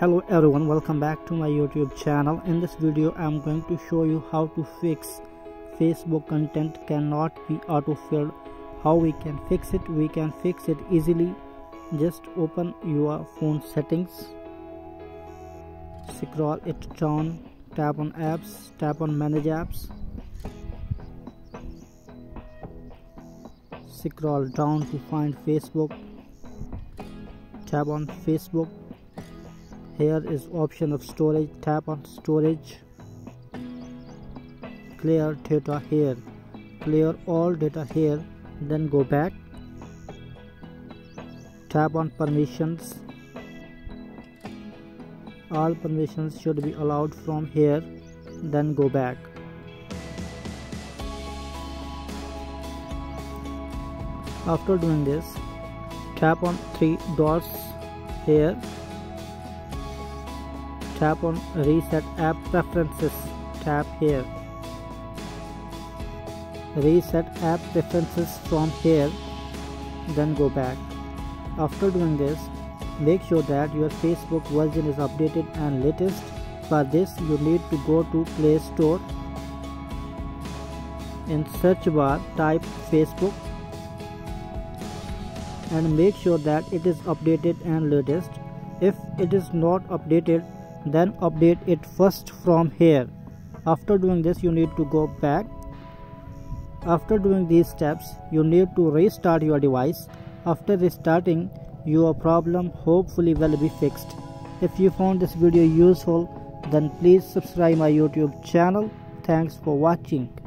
hello everyone welcome back to my youtube channel. In this video i'm going to show you how to fix facebook content cannot be auto-filled. How we can fix it? We can fix it easily. Just open your phone settings scroll it down tap on apps tap on manage apps scroll down to find facebook tap on facebook here is option of storage tap on storage. Clear data here. Clear all data here then go back. Tap on permissions. All permissions should be allowed from here then go back. After doing this tap on three dots here tap on reset app preferences. Tab here. Reset app preferences from here. Then go back. After doing this make sure that your facebook version is updated and latest. For this you need to go to play store. In search bar type facebook. And make sure that it is updated and latest. If it is not updated then update it first from here. After doing this you need to go back. After doing these steps you need to restart your device. After restarting your problem hopefully will be fixed. If you found this video useful then please subscribe my youtube channel. Thanks for watching